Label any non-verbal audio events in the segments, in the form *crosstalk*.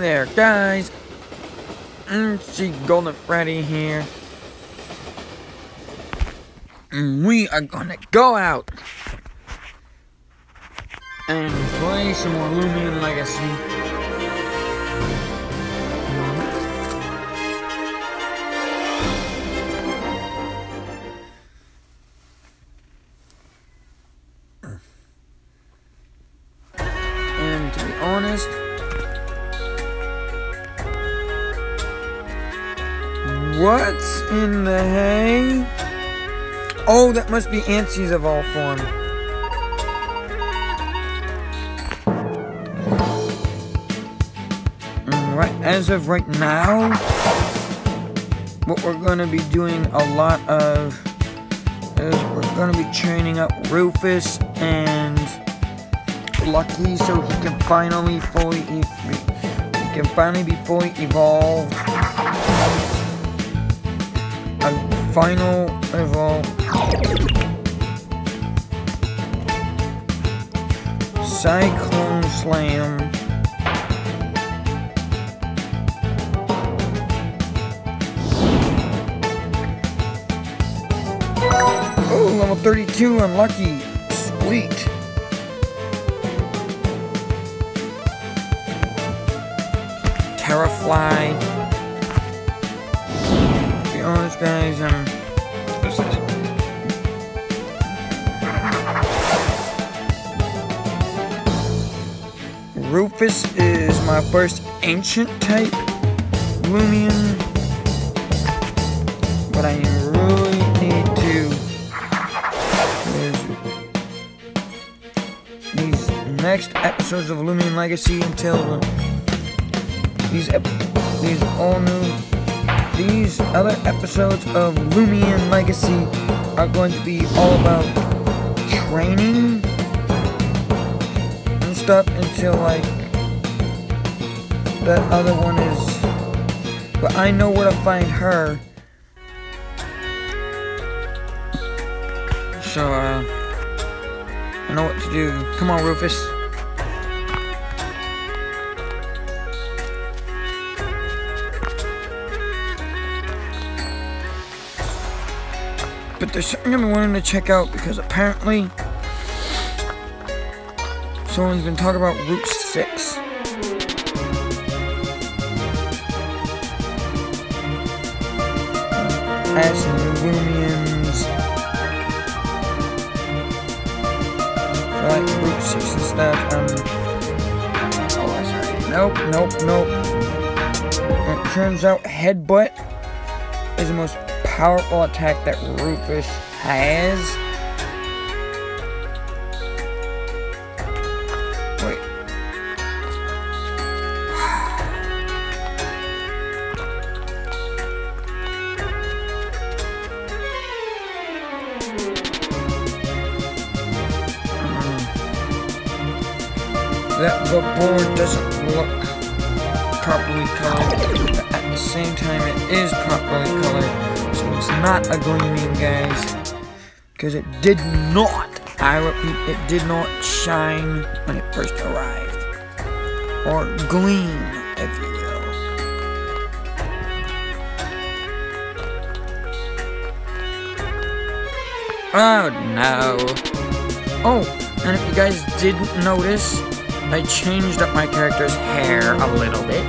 there, guys. Mm, she Golden Freddy here. And we are gonna go out and play some more Loomian Legacy. Oh, that must be Antsi's Evolve form. Mm, Right, as of right now, what we're gonna be doing a lot of is we're gonna be training up Rufus and Lucky so he can finally fully e- he can finally be fully evolved. A final evolve. Cyclone Slam. Oh, level 32 unlucky. Sweet. Terrafly. To be honest, guys, um, Rufus is my first ancient type Loomian, but I really need to. These next episodes of Loomian Legacy until the these these all new these other episodes of Loomian Legacy are going to be all about training stuff until like that other one is but I know where to find her. So uh I know what to do. Come on Rufus. But there's something I'm wanting to check out because apparently someone's been talking about Route 6. As in Loomians. So like Route 6 and stuff. Um, oh, right. Nope, nope, nope. It turns out Headbutt is the most powerful attack that Rufus has. That the board doesn't look properly colored, but at the same time it is properly colored. So it's not a gleaming, guys. Because it did not, I repeat, it did not shine when it first arrived. Or gleam, if you will. Oh no. Oh, and if you guys didn't notice, I changed up my character's hair a little bit.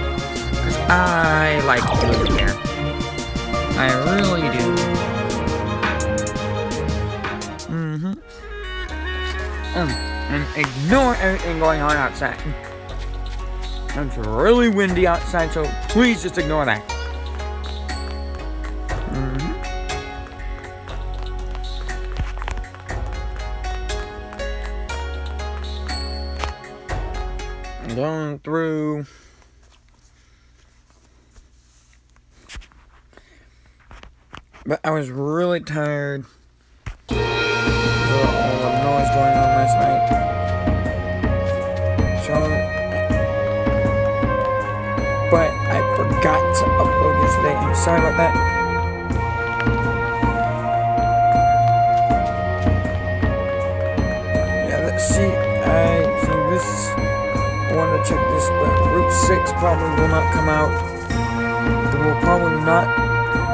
Because I like blue hair. I really do. Mm-hmm. Um, and ignore everything going on outside. It's really windy outside, so please just ignore that. Going through. But I was really tired. all the noise going on last night. So. But I forgot to upload yesterday. I'm sorry about that. Yeah, let's see. I see this To check this, but Route 6 probably will not come out. They will probably not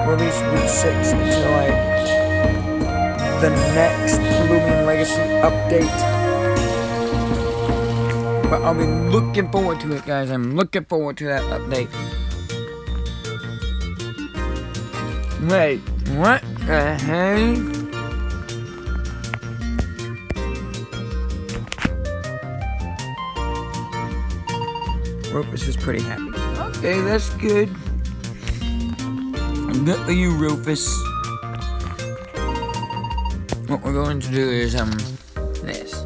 release Route 6 until like the next Loomian Legacy update. But I'll be looking forward to it, guys. I'm looking forward to that update. Wait, what the hell? Rufus is pretty happy. Okay, that's good. Good for you, Rufus. What we're going to do is, um, this.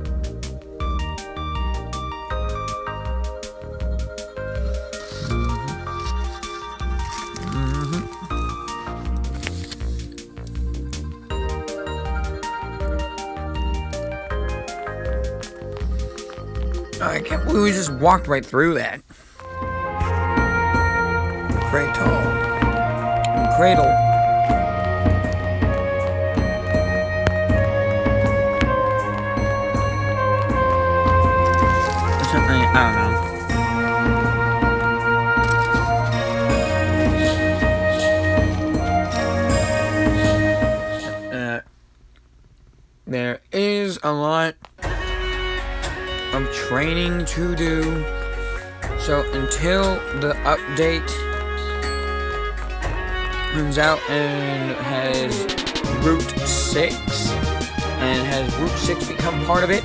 Mm-hmm. Mm-hmm. Mm-hmm. I can't believe we just walked right through that. Cradle. Cradle. Or something, I don't know. Uh, there is a lot of training to do. So until the update comes out and has Route 6 and has Route 6 become part of it,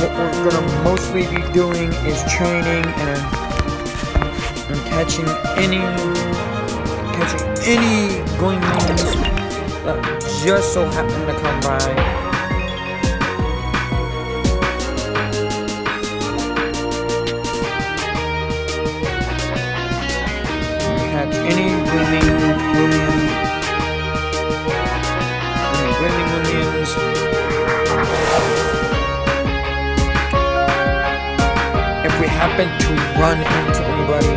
what we're gonna mostly be doing is training and, and catching any catching any gleamings that just so happen to come by. Any gleaming Loomian, any gleaming Loomians. If we happen to run into anybody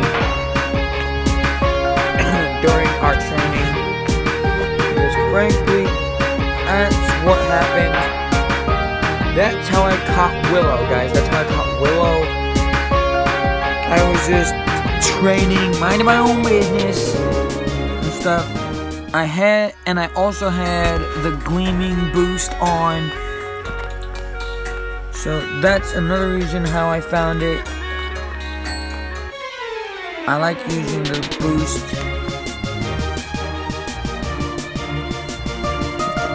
*clears throat* during our training, because frankly, that's what happened. That's how I caught Willow, guys. That's how I caught Willow. I was just training, minding my own business and stuff. I had, and I also had the gleaming boost on. So that's another reason how I found it. I like using the boost.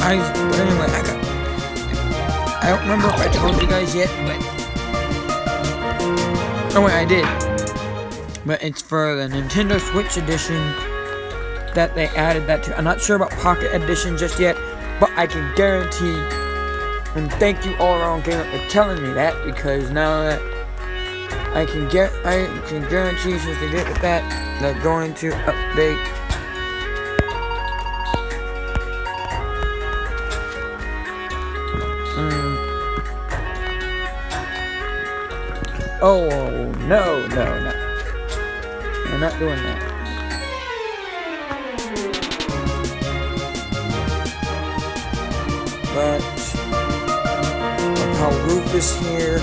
I, but anyway, I got. I don't remember if I told you guys yet, but. Oh, wait, I did but it's for the Nintendo Switch edition that they added that to. I'm not sure about Pocket Edition just yet, but I can guarantee, and thank you all around gamer for telling me that because now that I can get, I can guarantee since they did with that, they're going to update. Mm. Oh no no no! I'm not doing that. But look how Rufus here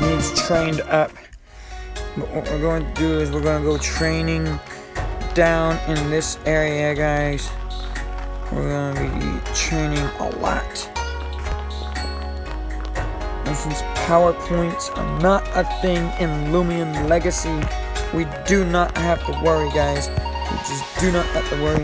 needs trained up. But what we're going to do is we're going to go training down in this area, guys. We're going to be training a lot. Since PowerPoints are not a thing in Loomian Legacy, we do not have to worry, guys. We just do not have to worry.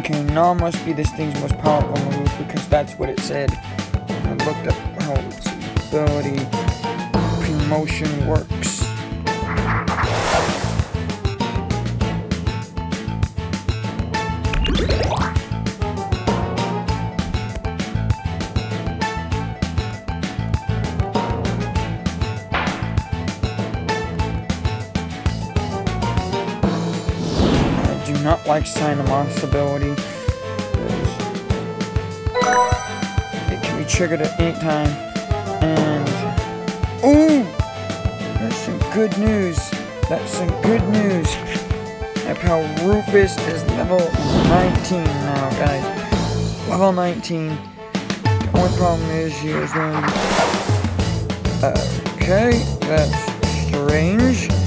Okay, now must be this thing's most powerful move because that's what it said. I looked up how its ability motion works. Not like Cynamoth's ability. It can be triggered at any time. And Ooh! That's some good news. That's some good news. My pal Rufus is level 19 now, guys. Level 19. The only problem is he is doing... Uh, okay, that's strange.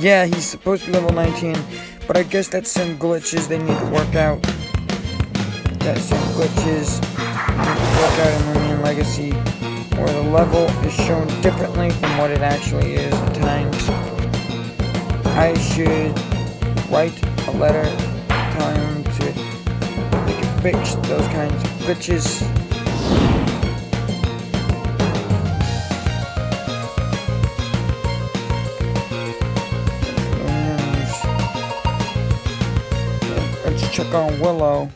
Yeah, he's supposed to be level 19, but I guess that's some glitches they need to work out. That's some glitches work out in Loomian Legacy, where the level is shown differently from what it actually is at times. I should write a letter telling them to fix those kinds of glitches. Check on Willow.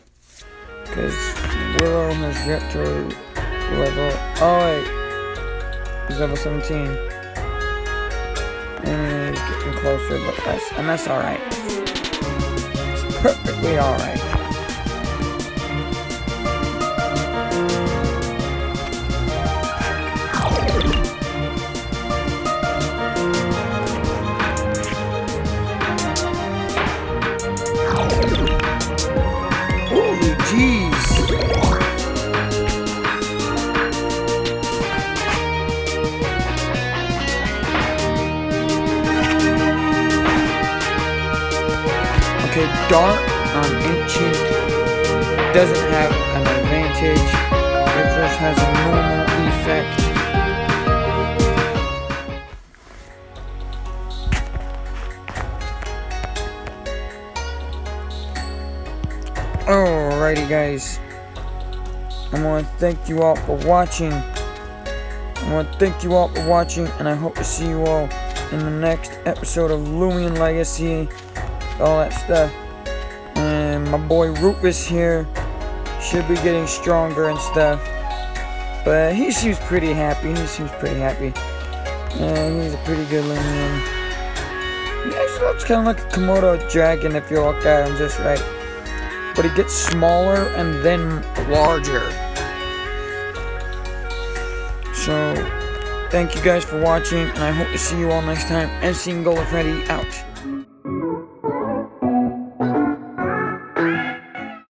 Because Willow has yet to level. Oh, wait. He's level 17. And he's getting closer, but that's. And that's alright. It's perfectly alright. Dark on um, Ancient doesn't have an advantage. It just has a normal effect. Alrighty guys. I want to thank you all for watching. I want to thank you all for watching and I hope to see you all in the next episode of Loomian Legacy all that stuff. My boy Rufus here should be getting stronger and stuff. But he seems pretty happy. He seems pretty happy. And he's a pretty good Loomian. He actually looks kind of like a Komodo dragon if you look at him just right. But he gets smaller and then larger. So, thank you guys for watching, and I hope to see you all next time. And seeing Golden Freddy out.